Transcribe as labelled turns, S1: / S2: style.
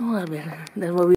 S1: Oh, a ver, del mobiliario.